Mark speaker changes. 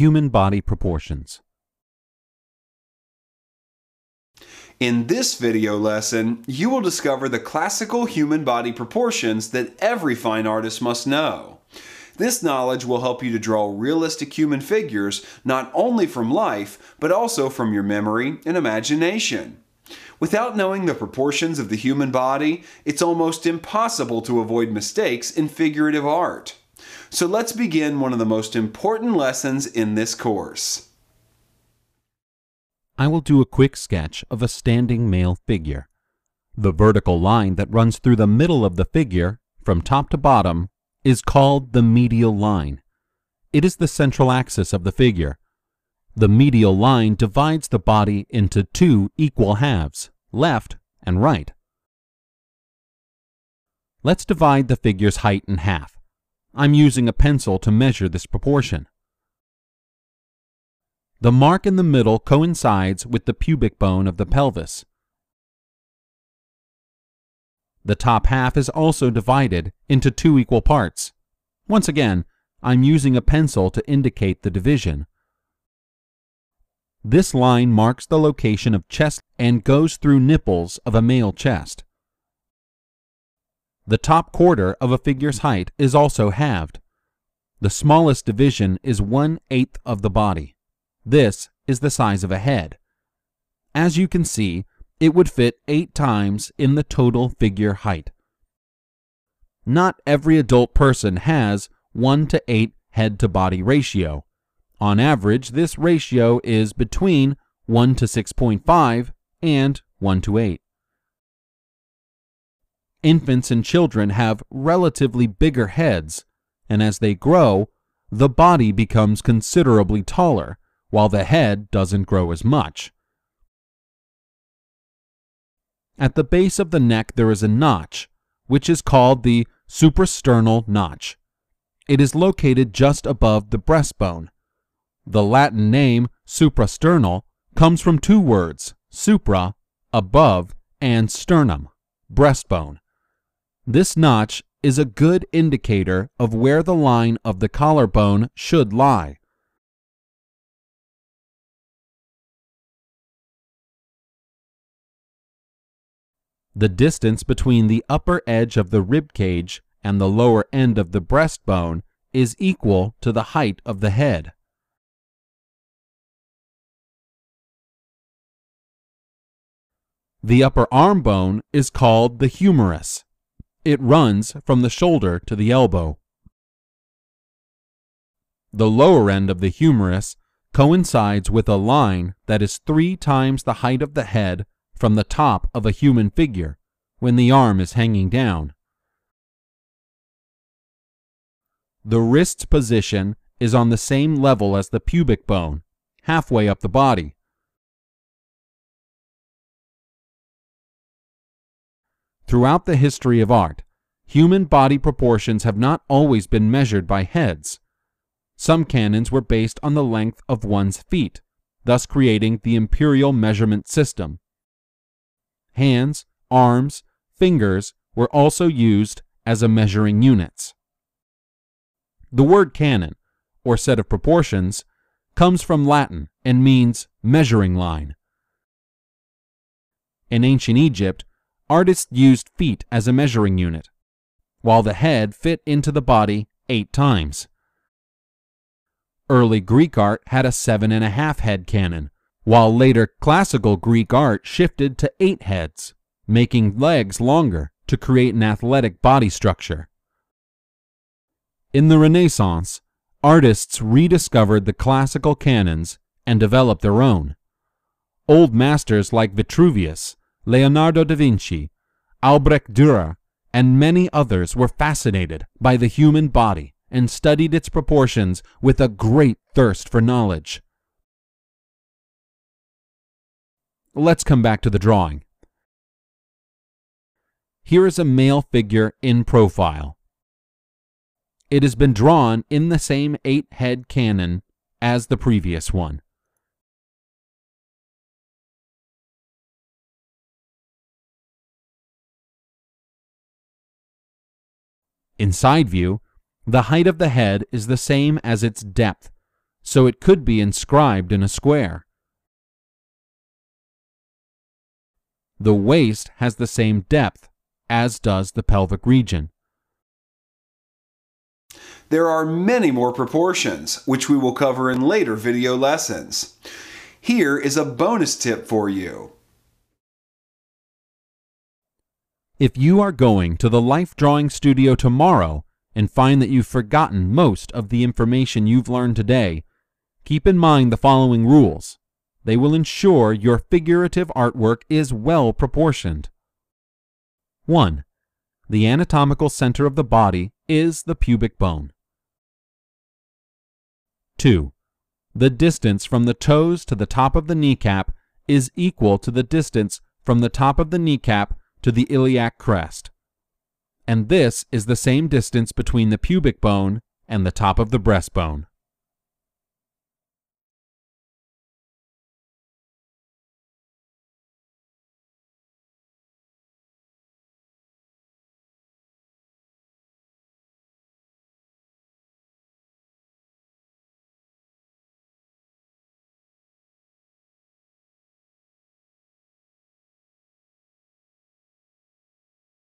Speaker 1: human body proportions.
Speaker 2: In this video lesson, you will discover the classical human body proportions that every fine artist must know. This knowledge will help you to draw realistic human figures not only from life, but also from your memory and imagination. Without knowing the proportions of the human body, it's almost impossible to avoid mistakes in figurative art. So let's begin one of the most important lessons in this course.
Speaker 1: I will do a quick sketch of a standing male figure. The vertical line that runs through the middle of the figure, from top to bottom, is called the medial line. It is the central axis of the figure. The medial line divides the body into two equal halves, left and right. Let's divide the figure's height in half. I'm using a pencil to measure this proportion. The mark in the middle coincides with the pubic bone of the pelvis. The top half is also divided into two equal parts. Once again, I'm using a pencil to indicate the division. This line marks the location of chest and goes through nipples of a male chest. The top quarter of a figure's height is also halved. The smallest division is one-eighth of the body. This is the size of a head. As you can see, it would fit eight times in the total figure height. Not every adult person has 1 to 8 head to body ratio. On average, this ratio is between 1 to 6.5 and 1 to 8. Infants and children have relatively bigger heads, and as they grow, the body becomes considerably taller, while the head doesn't grow as much. At the base of the neck there is a notch, which is called the suprasternal notch. It is located just above the breastbone. The Latin name suprasternal comes from two words, supra, above, and sternum, breastbone. This notch is a good indicator of where the line of the collarbone should lie. The distance between the upper edge of the rib cage and the lower end of the breastbone is equal to the height of the head. The upper arm bone is called the humerus. It runs from the shoulder to the elbow. The lower end of the humerus coincides with a line that is three times the height of the head from the top of a human figure when the arm is hanging down. The wrist's position is on the same level as the pubic bone, halfway up the body. Throughout the history of art, human body proportions have not always been measured by heads. Some canons were based on the length of one's feet, thus creating the imperial measurement system. Hands, arms, fingers were also used as a measuring units. The word canon, or set of proportions, comes from Latin and means measuring line. In ancient Egypt, artists used feet as a measuring unit, while the head fit into the body eight times. Early Greek art had a seven and a half head canon, while later classical Greek art shifted to eight heads, making legs longer to create an athletic body structure. In the Renaissance, artists rediscovered the classical canons and developed their own. Old masters like Vitruvius, Leonardo da Vinci, Albrecht Dürer, and many others were fascinated by the human body and studied its proportions with a great thirst for knowledge. Let's come back to the drawing. Here is a male figure in profile. It has been drawn in the same eight head canon as the previous one. In side view, the height of the head is the same as its depth, so it could be inscribed in a square. The waist has the same depth, as does the pelvic region.
Speaker 2: There are many more proportions, which we will cover in later video lessons. Here is a bonus tip for you.
Speaker 1: If you are going to the Life Drawing Studio tomorrow and find that you've forgotten most of the information you've learned today, keep in mind the following rules. They will ensure your figurative artwork is well proportioned. 1. The anatomical center of the body is the pubic bone. 2. The distance from the toes to the top of the kneecap is equal to the distance from the top of the kneecap to the iliac crest. And this is the same distance between the pubic bone and the top of the breastbone.